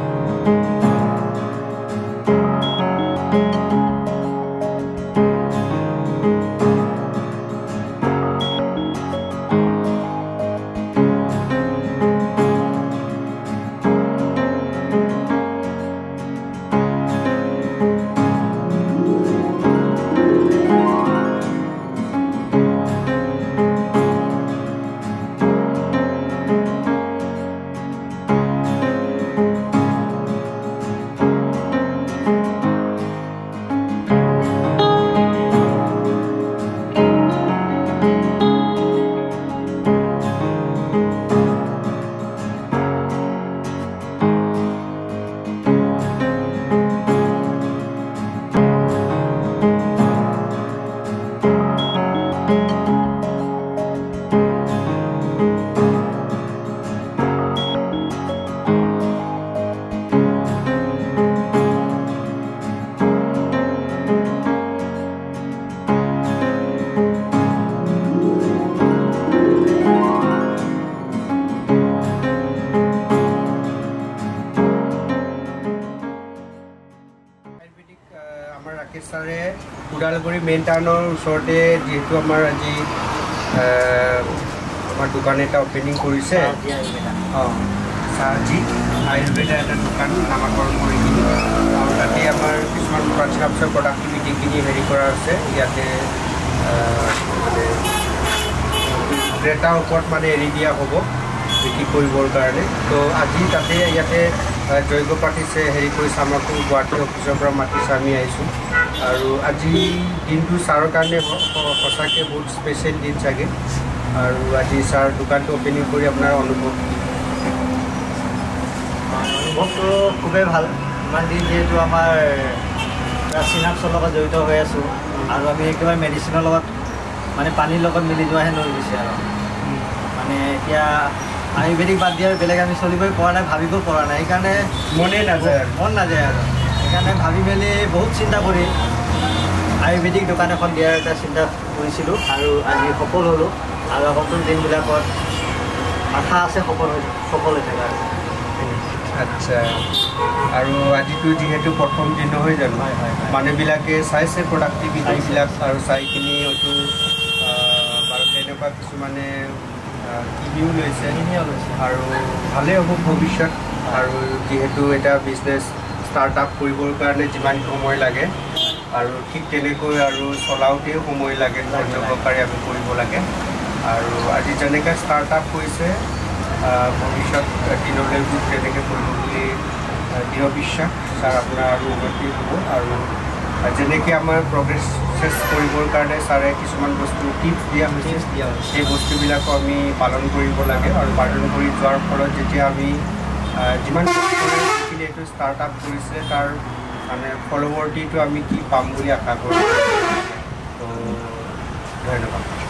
আয়ুৰ্বেদিক আহ, আমাৰ ৰাকেশ ছাৰে ওদালগুৰি মেইন টাউনৰ ওচৰতে যিহেতু আমাৰ আজি আমাৰ দোকান এটা অপেনিং কৰিছে। অঁ চাহজি আয়ুৰ্বেদা এটা দোকান নামাকৰণ কৰি কিনি আৰু তাতে আমাৰ কিছুমান কনচাপ্টছৰ প্ৰডাক্টিভিটিখিনি হেৰি কৰা আছে ইয়াতে মানে ক্ৰেতাৰ ওপৰত মানে এৰি দিয়া হ'ব বিক্ৰী কৰিবৰ কাৰণে। তো আজি তাতে ইয়াতে জৈৱ পাতিছে হেৰি কৰিছে আমাকো গুৱাহাটী অফিচৰ পৰা মাতিছে আমি আহিছোঁ। আৰু আজি দিনটো ছাৰৰ কাৰণে সঁচাকৈ বহুত স্পেচিয়েল দিন চাগে। আৰু আজি ছাৰ দোকানটো অপেনিং কৰি আপোনাৰ অনুভৱ? অনুভৱটো খুবেই ভাল। ইমান দিন যিহেতু আমাৰ চিনাপছৰ লগত জড়িত হৈ আছোঁ। আৰু আমি একেবাৰে মেডিচিনৰ লগত মানে পানীৰ লগত মিলি যোৱাহে লৈ গৈছে আৰু। মানে এতিয়া আয়ুৰ্বেদিক বাদ দি আৰু বেলেগ আমি চলিবই পৰা নাই ভাবিব পৰা নাই। সেইকাৰণে মনে নাযায় মন নাযায় আৰু। সেইকাৰণে ভাবি মেলি বহুত চিন্তা কৰি আয়ুৰ্বেদিক দোকান এখন দিয়াৰ এটা চিন্তা কৰিছিলোঁ আৰু আজি সফল হ'লোঁ। আৰু সপোন দিনবিলাকত আশা আছে সফল হৈ সফল হৈ থকা। আচ্ছা। আৰু আজিতো যিহেতু প্ৰথম দিন নহয় জানো। মানুহবিলাকে চাইছে প্ৰডাক্টিভিটিবিলাক আৰু চাই কিনি হয়তো বাৰু তেনেকুৱা কিছুমানে কিনিও লৈছে। আৰু ভালেই হ'ব ভৱিষ্যত। আৰু যিহেতু এটা বিজনেছ ষ্টাৰ্ট আপ কৰিবৰ কাৰণে যিমান সময় লাগে আৰু ঠিক তেনেকৈ আৰু চলাওঁতেও সময় লাগে ধৈৰ্য সহকাৰে আমি কৰিব লাগে। আৰু আজি যেনেকৈ ষ্টাৰ্ট আপ কৰিছে আহ, ভৱিষ্যত দিনলৈকো তেনেকৈ কৰিব বুলি দৃঢ় বিশ্বাস ছাৰ আপোনাৰ আৰু উন্নতি হ'ব। আৰু যেনেকৈ আমাৰ প্ৰগ্ৰেছ কৰিবৰ কাৰণে ছাৰে কিছুমান বস্তু টিপছ দিয়া হৈছে Tips দিয়া হৈছে। সেই বস্তুবিলাকো আমি পালন কৰিব লাগে আৰু পালন কৰি যোৱাৰ ফলত যেতিয়া আমি যিমান যিখিনি এইটো ষ্টাৰ্ট আপ কৰিছে তাৰ মানে ফলৱৰ্তীটো আমি কি পাম বুলি আশা কৰোঁ তো ধন্যবাদ